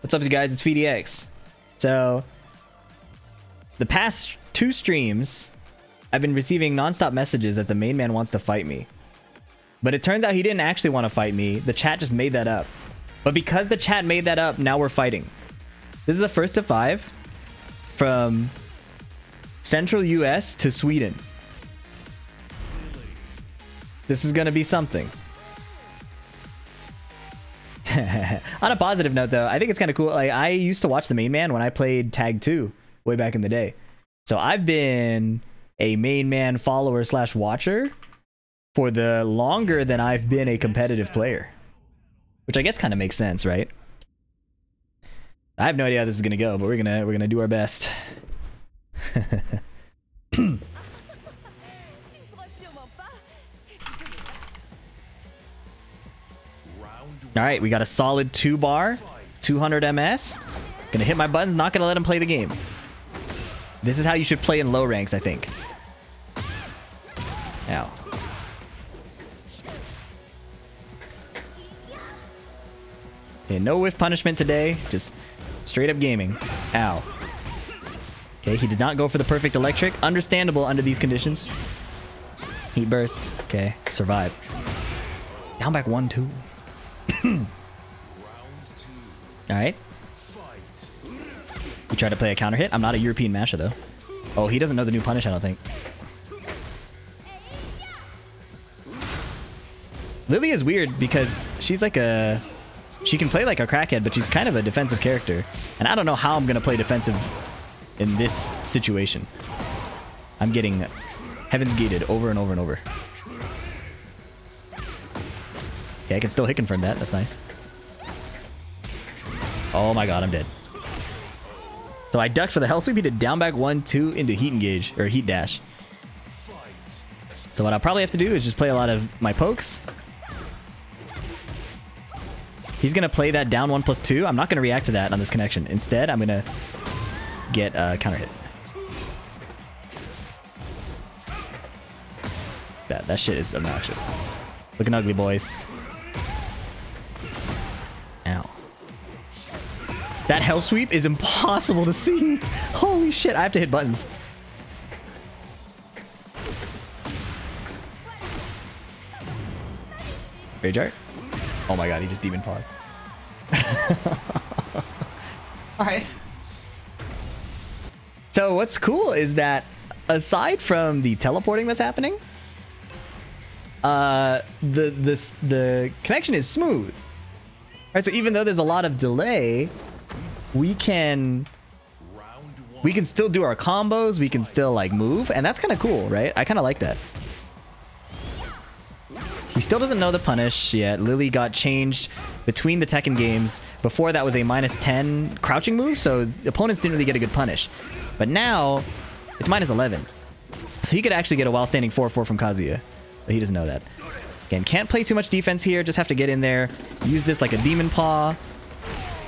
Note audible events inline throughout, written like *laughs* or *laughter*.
What's up, you guys? It's PhiDX. So, the past two streams, I've been receiving nonstop messages that the main man wants to fight me. But it turns out he didn't actually want to fight me. The chat just made that up. But because the chat made that up, now we're fighting. This is the first of five from Central US to Sweden. This is going to be something. *laughs* On a positive note, though, I think it's kind of cool. Like I used to watch the main man when I played Tag 2 way back in the day. So I've been a main man follower slash watcher for the longer than I've been a competitive player. Which I guess kind of makes sense, right? I have no idea how this is gonna go, but we're gonna we're gonna do our best. *laughs* All right, we got a solid two bar, 200 MS. Gonna hit my buttons, not gonna let him play the game. This is how you should play in low ranks, I think. Ow. Okay, no whiff punishment today. Just straight up gaming. Ow. Okay, he did not go for the perfect electric. Understandable under these conditions. Heat burst. Okay, survive. Down back one, two. Alright. We try to play a counter hit. I'm not a European masher, though. Oh, he doesn't know the new punish, I don't think. Lili is weird because she's like a... She can play like a crackhead, but she's kind of a defensive character. And I don't know how I'm going to play defensive in this situation. I'm getting Heaven's Gated over and over and over. Okay, I can still hit confirm that. That's nice. Oh my god, I'm dead. So I ducked for the hell sweep. He did down back one, two into heat engage or heat dash. So what I'll probably have to do is just play a lot of my pokes. He's going to play that down one plus two. I'm not going to react to that on this connection. Instead, I'm going to get a counter hit. That, that shit is obnoxious. Looking ugly, boys. That hell sweep is impossible to see. Holy shit, I have to hit buttons. Rage art? Oh my god, he just demon paw. *laughs* Alright. So what's cool is that aside from the teleporting that's happening, uh, the the the connection is smooth. Right, so even though there's a lot of delay, we can we can still do our combos. We can still like move, and that's kind of cool, right? I kind of like that. He still doesn't know the punish yet. Lili got changed between the Tekken games. Before that was a minus 10 crouching move, so opponents didn't really get a good punish. But now, it's minus 11. So he could actually get a while standing 4-4 from Kazuya. But he doesn't know that. Again, can't play too much defense here. Just have to get in there. Use this like a Demon Paw.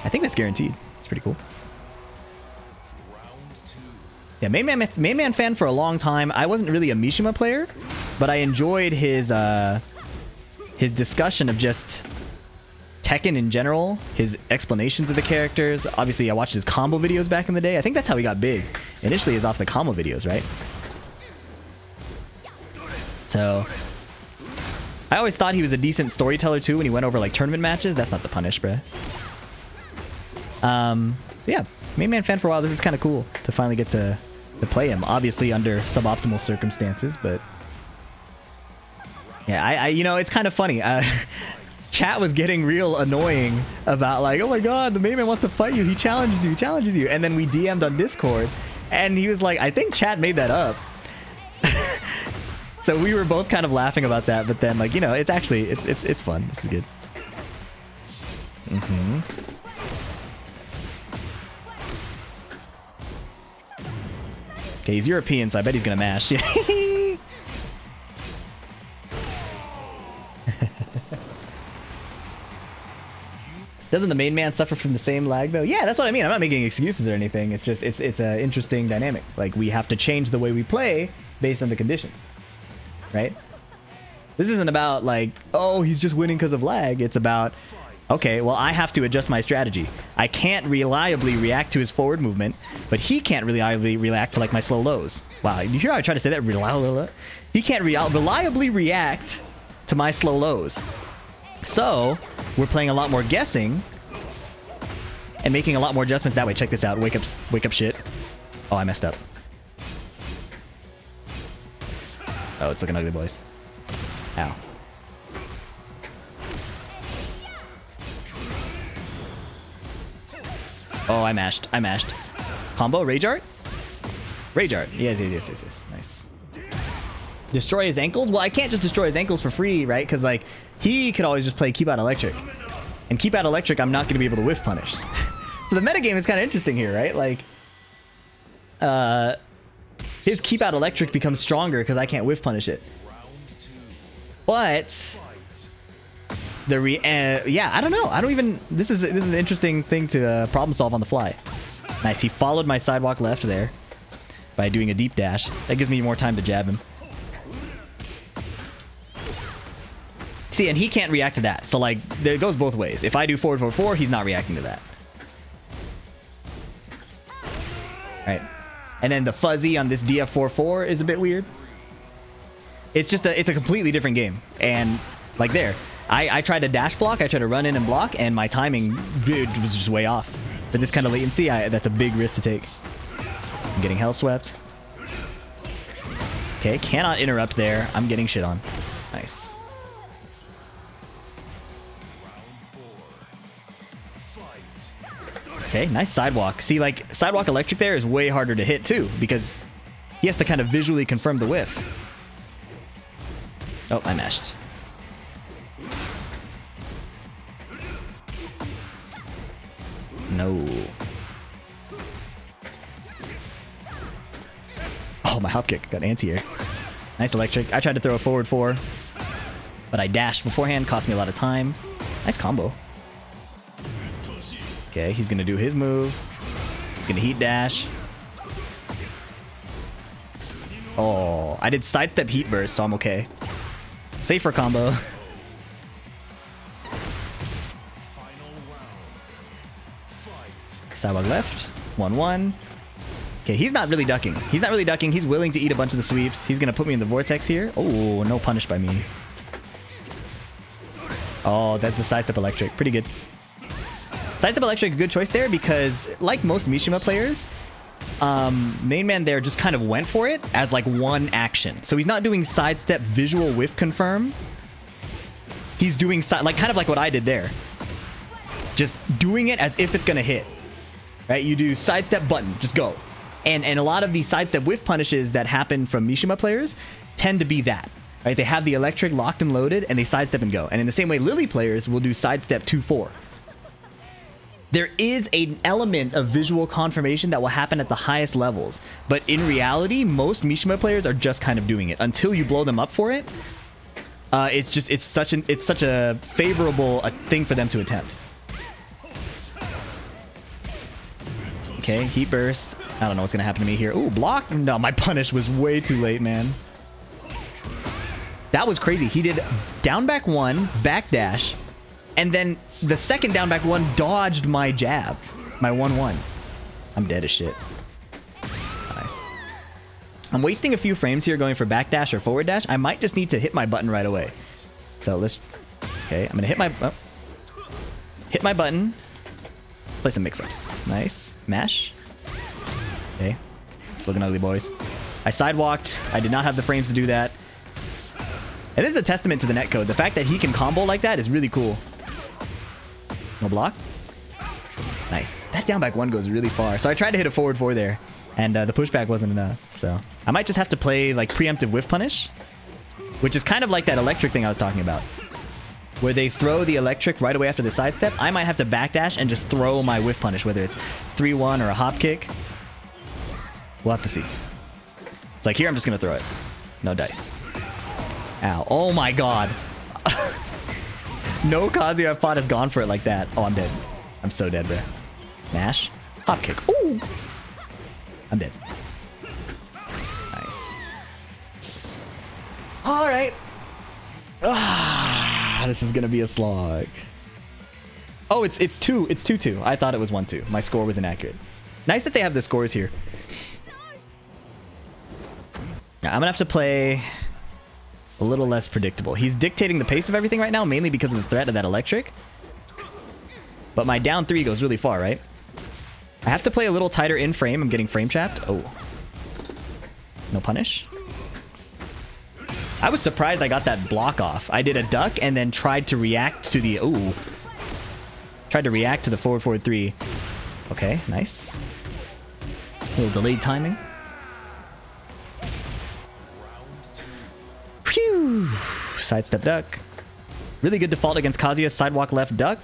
I think that's guaranteed. Pretty cool. Yeah, main man, main man fan for a long time. I wasn't really a Mishima player, but I enjoyed his uh, his discussion of just Tekken in general, his explanations of the characters. Obviously, I watched his combo videos back in the day. I think that's how he got big. Initially, is off the combo videos, right? So, I always thought he was a decent storyteller too when he went over like tournament matches. That's not the punish, bruh. Um, so yeah, main man fan for a while. This is kind of cool to finally get to, to play him. Obviously under suboptimal circumstances, but yeah, I, I you know, it's kind of funny. Uh, *laughs* chat was getting real annoying about like, oh my god, the main man wants to fight you. He challenges you, he challenges you. And then we DM'd on Discord, and he was like, I think chat made that up. *laughs* so we were both kind of laughing about that, but then like, you know, it's actually it's it's it's fun. This is good. Mm-hmm. Okay, he's European, so I bet he's gonna mash. *laughs* Doesn't the main man suffer from the same lag though? Yeah, that's what I mean. I'm not making excuses or anything. It's just it's it's an interesting dynamic. Like we have to change the way we play based on the conditions, right? This isn't about like oh he's just winning because of lag. It's about Okay, well, I have to adjust my strategy. I can't reliably react to his forward movement, but he can't reliably react to, like, my slow lows. Wow, you hear how I try to say that? He can't re reliably react to my slow lows. So, we're playing a lot more guessing and making a lot more adjustments that way. Check this out. Wake up, wake up shit. Oh, I messed up. Oh, it's looking ugly, boys. Ow. Oh, I mashed. I mashed. Combo? Rage Art? Rage Art. Yes, yes, yes, yes, yes. Nice. Destroy his ankles? Well, I can't just destroy his ankles for free, right? Because, like, he could always just play Keep Out Electric. And Keep Out Electric, I'm not going to be able to whiff punish. *laughs* so the metagame is kind of interesting here, right? Like, uh, his Keep Out Electric becomes stronger because I can't whiff punish it. But the re uh, yeah, I don't know. I don't even. This is this is an interesting thing to uh, problem solve on the fly. Nice. He followed my sidewalk left there by doing a deep dash. That gives me more time to jab him. See, and he can't react to that. So like, it goes both ways. If I do forward forward four, he's not reacting to that. Right. And then the fuzzy on this DF44 is a bit weird. It's just a, it's a completely different game. And like there, I, I tried to dash block, I tried to run in and block, and my timing dude, was just way off. For this kind of latency, I, that's a big risk to take. I'm getting hell swept. Okay, cannot interrupt there. I'm getting shit on. Nice. Okay, nice sidewalk. See, like, sidewalk electric there is way harder to hit, too, because he has to kind of visually confirm the whiff. Oh, I mashed. No. Oh, my hop kick got anti-air. Nice electric. I tried to throw a forward four, but I dashed beforehand. Cost me a lot of time. Nice combo. Okay, he's gonna do his move. He's gonna heat dash. Oh, I did sidestep heat burst, so I'm okay. Safer combo. *laughs* Sidewalk left. 1-1. Okay, he's not really ducking. He's not really ducking. He's willing to eat a bunch of the sweeps. He's going to put me in the vortex here. Oh, no punish by me. Oh, that's the sidestep electric. Pretty good. Sidestep Electric, a good choice there because, like most Mishima players, um, main man there just kind of went for it as like one action. So he's not doing sidestep visual whiff confirm. He's doing side like kind of like what I did there. Just doing it as if it's going to hit. Right? You do sidestep button, just go. And and a lot of the sidestep whiff punishes that happen from Mishima players tend to be that. Right? They have the electric locked and loaded and they sidestep and go. And in the same way, Lili players will do sidestep 2-4 there is an element of visual confirmation that will happen at the highest levels. But in reality, most Mishima players are just kind of doing it until you blow them up for it. Uh, it's just it's such an it's such a favorable a thing for them to attempt. Okay, heat burst. I don't know what's gonna happen to me here. Ooh, block. No, my punish was way too late, man. That was crazy. He did down back one, back dash, and then the second down back one dodged my jab. My 1-1. I'm dead as shit. Nice. I'm wasting a few frames here going for back dash or forward dash. I might just need to hit my button right away. So let's... Okay, I'm gonna hit my... Oh. Hit my button. Play some mix-ups. Nice. Mash. Okay. Looking ugly, boys. I sidewalked. I did not have the frames to do that. It is a testament to the netcode. The fact that he can combo like that is really cool. No block. Nice. That down back one goes really far. So I tried to hit a forward four there, and uh, the pushback wasn't enough. So I might just have to play like preemptive whiff punish, which is kind of like that electric thing I was talking about, where they throw the electric right away after the sidestep. I might have to backdash and just throw my whiff punish, whether it's 3-1 or a hop kick. We'll have to see. It's like here, I'm just going to throw it. No dice. Ow. Oh my god. *laughs* No Kazuya I've fought has gone for it like that. Oh, I'm dead. I'm so dead, bro. Mash. Hop kick. Ooh. I'm dead. Nice. All right. Ah, *sighs* this is going to be a slog. Oh, it's it's two. It's two two. I thought it was one two. My score was inaccurate. Nice that they have the scores here. Yeah, I'm gonna have to play a little less predictable. He's dictating the pace of everything right now, mainly because of the threat of that electric. But my down three goes really far, right? I have to play a little tighter in frame. I'm getting frame trapped. Oh. No punish. I was surprised I got that block off. I did a duck and then tried to react to the... Ooh. Tried to react to the forward forward three. Okay, nice. A little delayed timing. Phew. Sidestep duck. Really good default against Kazuya. Sidewalk left duck.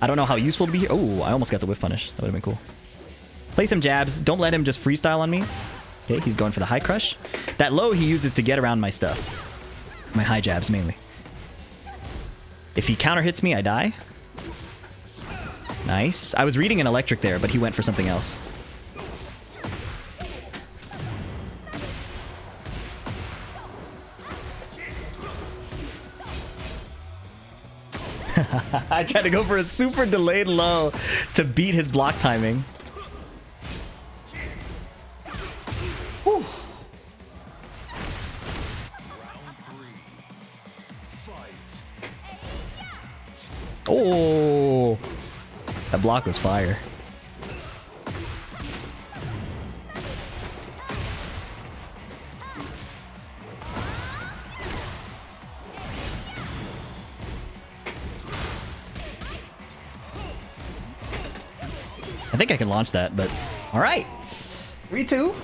I don't know how useful to be here. Oh, I almost got the whiff punish. That would have been cool. Play some jabs. Don't let him just freestyle on me. Okay, he's going for the high crush. That low he uses to get around my stuff. My high jabs, mainly. If he counter hits me, I die. Nice. I was reading an electric there, but he went for something else. *laughs* I tried to go for a super delayed low to beat his block timing. Block was fire. I think I can launch that, but all right. 3-2.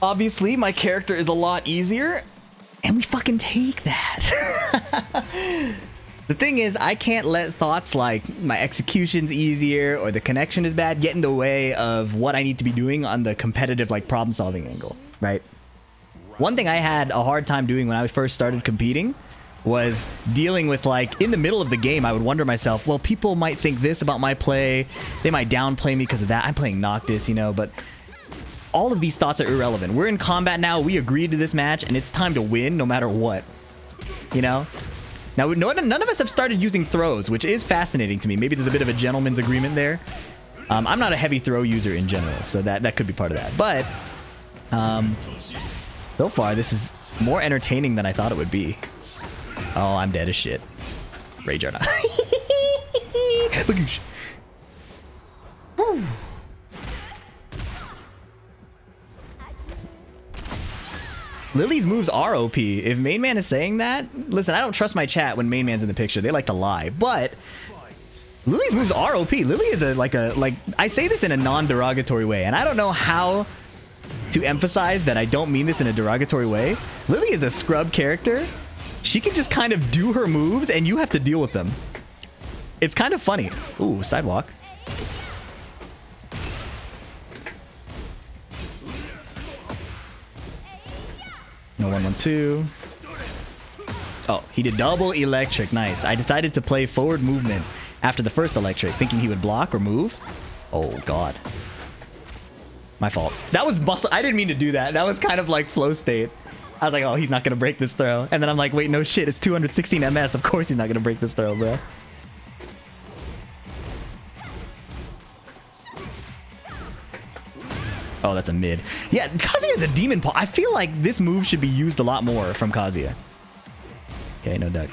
Obviously, my character is a lot easier, and we fucking take that. *laughs* the thing is, I can't let thoughts like my execution's easier or the connection is bad get in the way of what I need to be doing on the competitive like problem solving angle, right? One thing I had a hard time doing when I first started competing was dealing with like in the middle of the game I would wonder myself well people might think this about my play. They might downplay me because of that. I'm playing Noctis you know but all of these thoughts are irrelevant. We're in combat now. We agreed to this match and it's time to win no matter what you know now none of us have started using throws which is fascinating to me. Maybe there's a bit of a gentleman's agreement there. Um, I'm not a heavy throw user in general so that that could be part of that. But um, so far this is more entertaining than I thought it would be. Oh, I'm dead as shit. Rage or not. *laughs* Lili's moves are OP. If main man is saying that, listen, I don't trust my chat when main man's in the picture. They like to lie. But Lili's moves are OP. Lili is a like a like I say this in a non-derogatory way, and I don't know how to emphasize that I don't mean this in a derogatory way. Lili is a scrub character she can just kind of do her moves and you have to deal with them. It's kind of funny. Ooh, sidewalk. No one, one, two. Oh, he did double electric. Nice. I decided to play forward movement after the first electric, thinking he would block or move. Oh, God. My fault. That was muscle. I didn't mean to do that. That was kind of like flow state. I was like, oh, he's not going to break this throw. And then I'm like, wait, no shit. It's 216 MS. Of course he's not going to break this throw, bro. Oh, that's a mid. Yeah, Kazuya is a demon paw. I feel like this move should be used a lot more from Kazuya. Okay, no duck.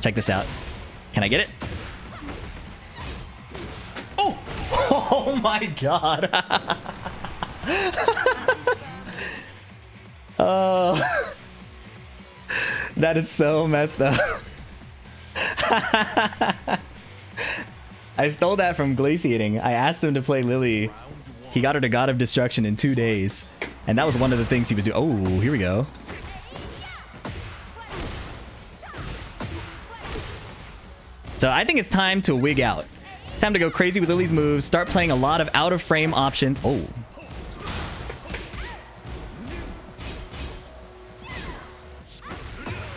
Check this out. Can I get it? Oh, *laughs* oh my god. *laughs* oh. *laughs* That is so messed up. I stole that from Glaciating. I asked him to play Lili. He got her to God of Destruction in two days. And that was one of the things he was doing. Oh, here we go. So I think it's time to wig out. Time to go crazy with Lili's moves. Start playing a lot of out-of-frame options. Oh.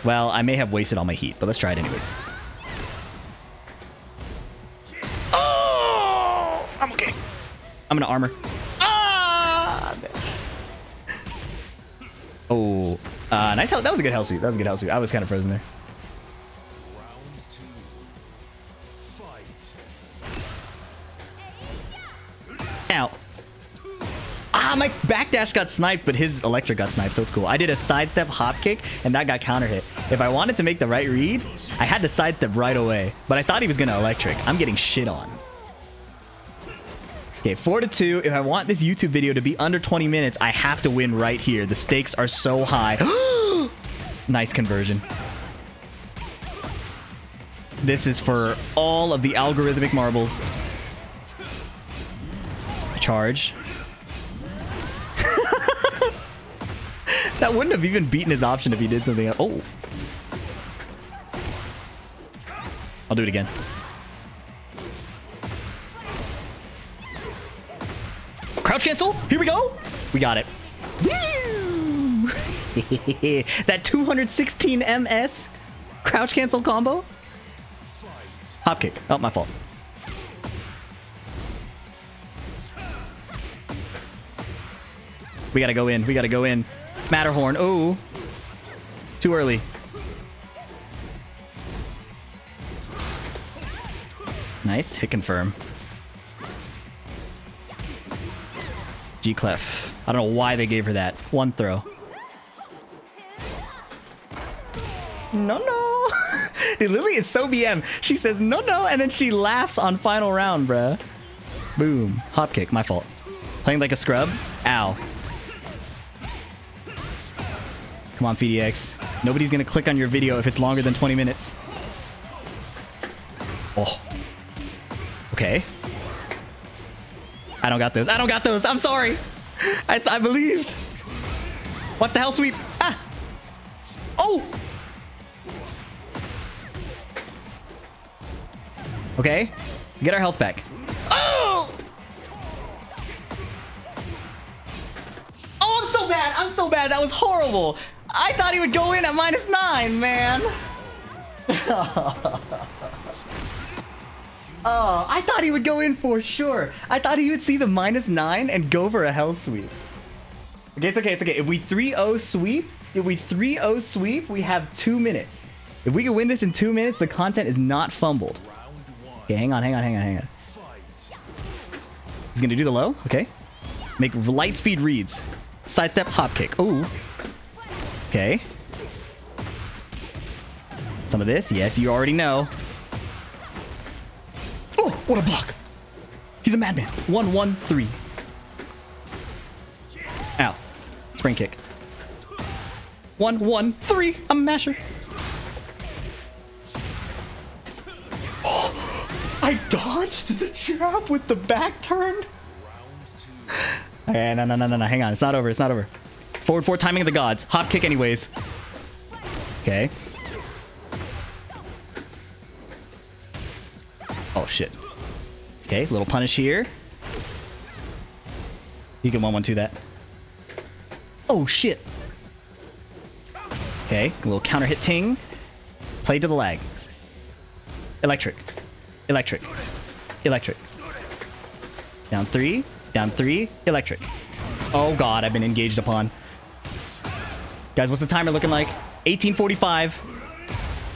Well, I may have wasted all my heat, but let's try it anyways. I'm. Gonna armor. Ah! Oh, uh, nice. That was a good hell suit. That was a good hell suit. I was kind of frozen there. Ow. Ah, my backdash got sniped, but his electric got sniped, so it's cool. I did a sidestep hop kick, and that got counter hit. If I wanted to make the right read, I had to sidestep right away. But I thought he was going to electric. I'm getting shit on. Okay, 4 to 2. If I want this YouTube video to be under 20 minutes, I have to win right here. The stakes are so high. *gasps* nice conversion. This is for all of the algorithmic marbles. Charge. *laughs* that wouldn't have even beaten his option if he did something. Oh. I'll do it again. Crouch cancel. Here we go. We got it. *laughs* that 216 MS crouch cancel combo. Hop kick. Oh, my fault. We gotta go in. We gotta go in. Matterhorn. Oh. Too early. Nice. Hit confirm. G Clef. I don't know why they gave her that. One throw. No, no. *laughs* Dude, Lili is so BM. She says, no, no, and then she laughs on final round, bruh. Boom. Hop kick. My fault. Playing like a scrub. Ow. Come on, PhiDX. Nobody's going to click on your video if it's longer than 20 minutes. Oh. Okay. I don't got those. I don't got those. I'm sorry. I, I believed. Watch the hell sweep. Ah. Oh. Okay. Get our health back. Oh. Oh, I'm so bad. I'm so bad. That was horrible. I thought he would go in at minus nine, man. *laughs* Oh, I thought he would go in for sure. I thought he would see the minus nine and go for a hell sweep. Okay, it's okay, it's okay. If we 3-0 sweep, if we 3-0 sweep, we have two minutes. If we can win this in two minutes, the content is not fumbled. Okay, hang on, hang on, hang on, hang on. He's gonna do the low, okay. Make light speed reads. Sidestep, hop kick. Ooh. Okay. Some of this, yes, you already know. What a block. He's a madman. One, one, three. Ow. Spring kick. One, one, three. I'm a masher. Oh, *gasps* I dodged the jab with the back turn. *laughs* Okay, no, no, no, no, no. Hang on. It's not over. It's not over. Forward four, timing of the gods. Hop kick anyways. Okay. Oh, shit. Okay, little punish here. You can 1-1-2 that. Oh, shit. Okay, a little counter hit ting. Play to the lag. Electric. Electric. Electric. Down three. Down three. Electric. Oh god, I've been engaged upon. Guys, what's the timer looking like? 1845.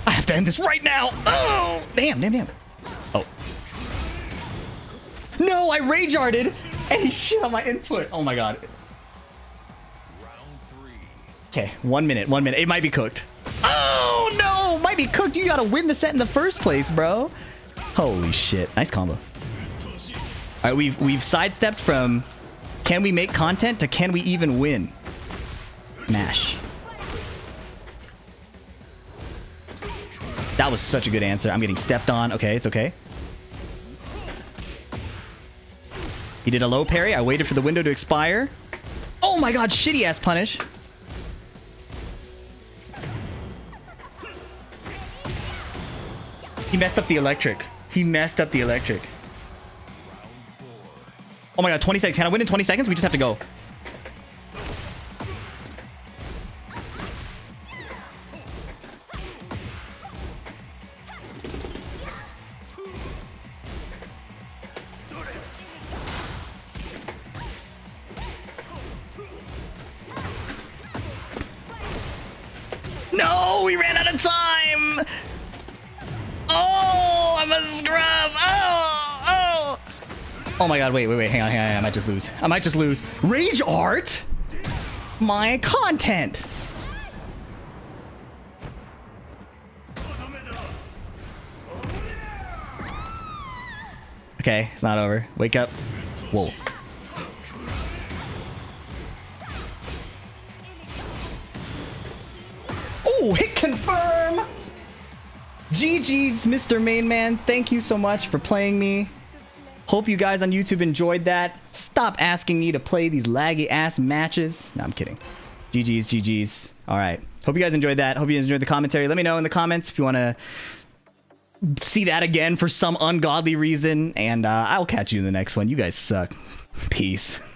I have to end this right now. Oh, damn, damn, damn. I rage arted and he shit on my input. Oh my god. Okay, one minute, one minute. It might be cooked. Oh no, might be cooked. You gotta win the set in the first place, bro. Holy shit. Nice combo. All right, we've we've sidestepped from can we make content to can we even win? Mash. That was such a good answer. I'm getting stepped on. Okay, it's okay. He did a low parry. I waited for the window to expire. Oh my god, shitty ass punish. He messed up the electric. He messed up the electric. Oh my god, 20 seconds. Can I win in 20 seconds? We just have to go. God, wait, wait, wait. Hang on, hang on. I might just lose. I might just lose. Rage art? My content. Okay, it's not over. Wake up. Whoa. Oh, hit confirm! GG's, Mr. Main Man. Thank you so much for playing me. Hope you guys on YouTube enjoyed that. Stop asking me to play these laggy ass matches. No, I'm kidding. GG's, GG's. All right. Hope you guys enjoyed that. Hope you guys enjoyed the commentary. Let me know in the comments if you want to see that again for some ungodly reason. And uh, I'll catch you in the next one. You guys suck. Peace. *laughs*